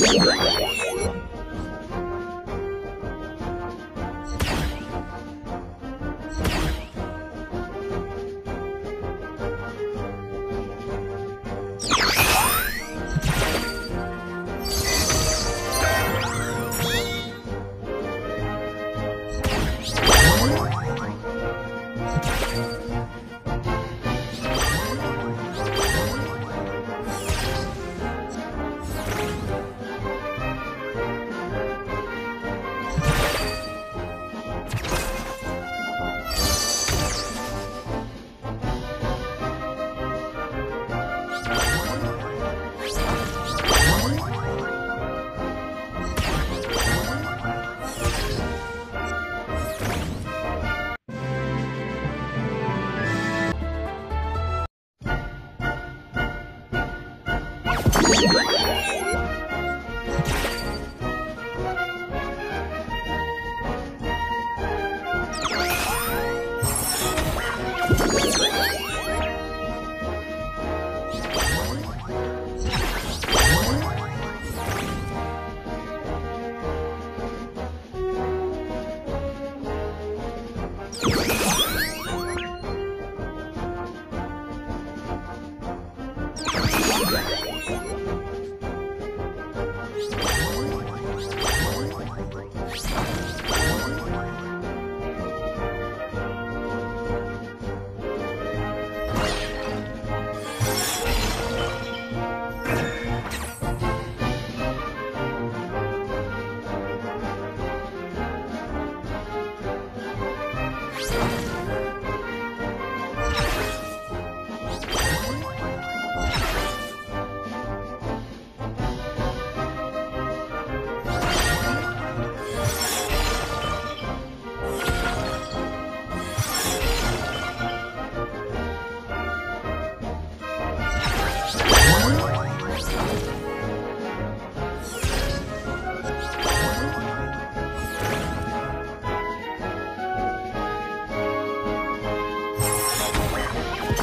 Yeah. Thank